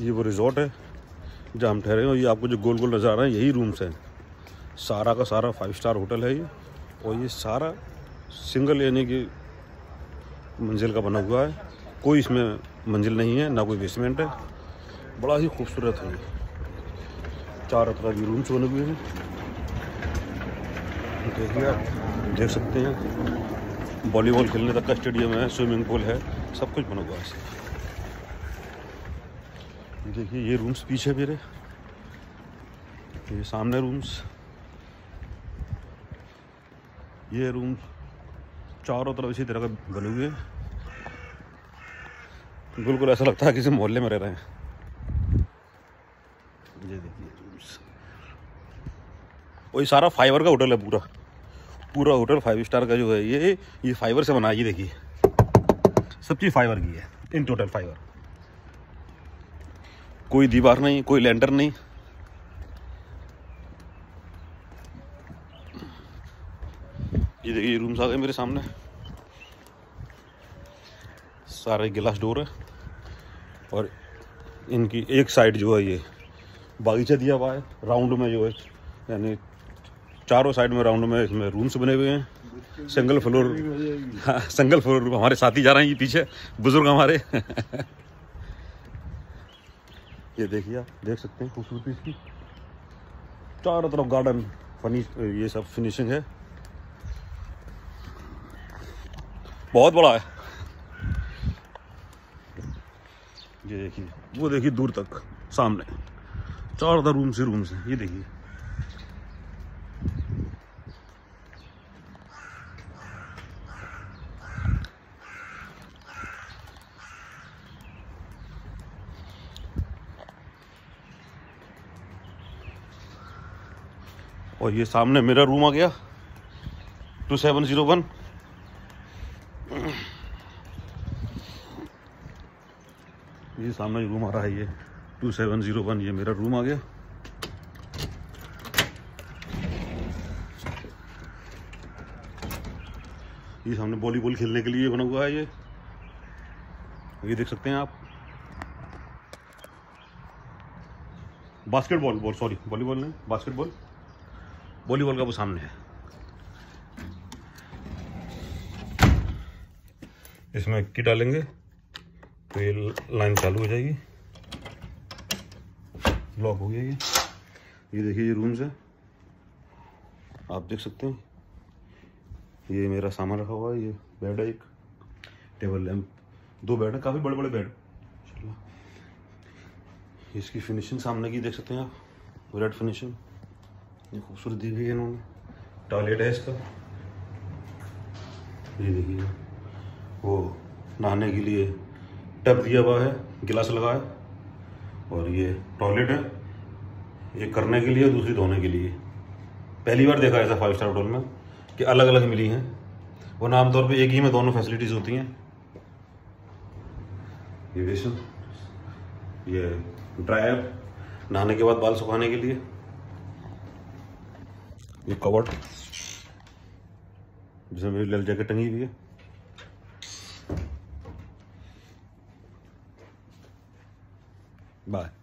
ये वो रिजॉर्ट है, जहाँ हम ठहरे हैं ये आपको जो गोल गोल नज़र आ रहा है, यही रूम्स हैं। सारा का सारा फाइव स्टार होटल है ये, और ये सारा सिंगल यानी कि मंजिल का बना हुआ है। कोई इसमें मंजिल नहीं है, ना कोई बेसमेंट है। बड़ा ही खूबसूरत है चारों तरफ़ ये रूम्स बने हुए हैं। देखिए आप, देख सकते हैं। वॉलीबॉल खेलने तक का स्टेडियम है, स्विमिंग पूल है, सब कुछ बना हुआ है। देखिए, ये रूम्स पीछे मेरे ये सामने रूम्स ये रूम चारों तरफ़ इसी तरह का बने हुए बिल्कुल ऐसा लगता है किसी मोहल्ले में रह रहे हैं। ये देखिए रूम्स ये सारा फाइबर का होटल है पूरा। पूरा होटल फाइव स्टार का जो है, ये ये फाइबर से बना ये देखिए। सब चीज़ फाइबर की है इन टोटल फाइबर कोई दीवार नहीं, कोई लैंडर नहीं। ये देखिए रूम्स आ गए मेरे सामने। सारे गिलास डोर है और इनकी एक साइड जो है ये बागीचा दिया हुआ है राउंड में जो है, यानी चारों साइड में राउंड में इसमें रूम्स बने हुए हैं। सिंगल फ्लोर हाँ सिंगल फ्लोर हमारे साथी जा रहे हैं ये पीछे, बुज़ुर्ग हमारे। ये देखिए आप, देख सकते हैं खूबसूरती इसकी। चारों तरफ़ गार्डन फनी ये सब फिनिशिंग है। बहुत बड़ा है। ये देखिए, वो देखिए दूर तक, सामने। चारों तरफ़ रूम से रूम से ये देखिए। और ये सामने मेरा रूम आ गया। टू सेवन ज़ीरो वन ये सामने रूम आ रहा है ये। टू सेवन ज़ीरो वन ये मेरा रूम आ गया। ये सामने वॉलीबॉल खेलने के लिए बना हुआ है ये। ये देख सकते हैं आप। बास्केटबॉल बॉल सॉरी वॉलीबॉल नहीं बास्केटबॉल वॉलीबॉल का वो सामने है। इसमें की डालेंगे तो ये लाइन चालू हो जाएगी। लॉक हो गया ये। ये देखिए, ये रूम्स है। आप देख सकते हैं। ये मेरा सामान रखा हुआ है, ये बेड है एक। टेबल लैम्प दो बेड है, काफ़ी बड़े बड़े बेड इसकी फिनिशिंग सामने की देख सकते हैं आप। रेड फिनिशिंग ये खूबसूरत दी हुई है इन्होंने। टॉयलेट है इसका। ये देखिए, वो नहाने के लिए टब दिया हुआ है, गिलास लगा है, और ये टॉयलेट है। एक करने के लिए दूसरी धोने के लिए। पहली बार देखा ऐसा फाइव स्टार होटल में कि अलग अलग मिली हैं। वरना आमतौर पे एक ही में दोनों फैसिलिटीज़ होती हैं। ये बेसन, ये ड्रायर नहाने के बाद बाल सुखाने के लिए। ये कवर्ड। जिसमें मेरी लल जैकेट टंगी हुई है। बाय